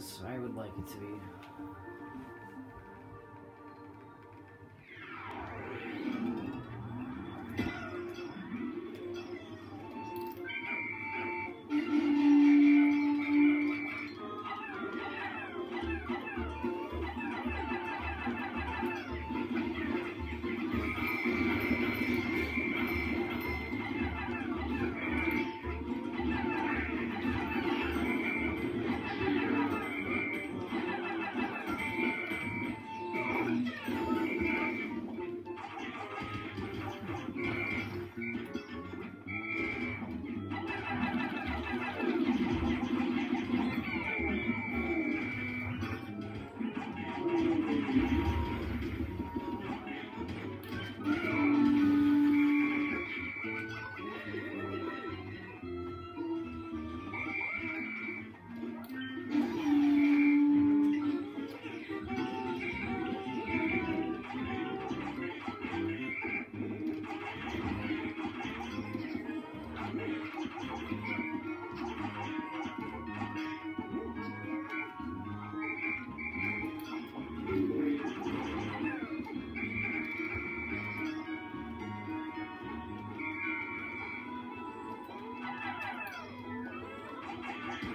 as I would like it to be.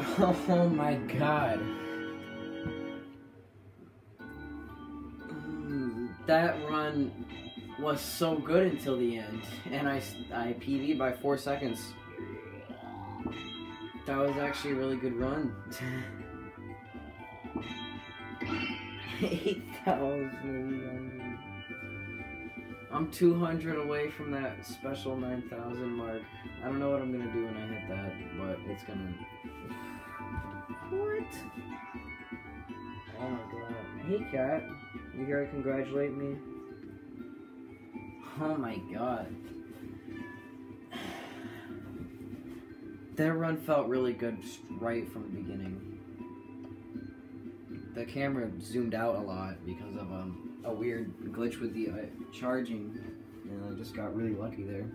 Oh my god. Mm, That run was so good until the end, and I, I PB'd by four seconds. That was actually a really good run. 8,000. I'm 200 away from that special 9,000 mark. I don't know what I'm gonna do when I hit that, but it's gonna. What? Oh my god. Hey, cat. You here to congratulate me? Oh my god. That run felt really good right from the beginning. The camera zoomed out a lot because of um, a weird glitch with the uh, charging, and I just got really lucky there.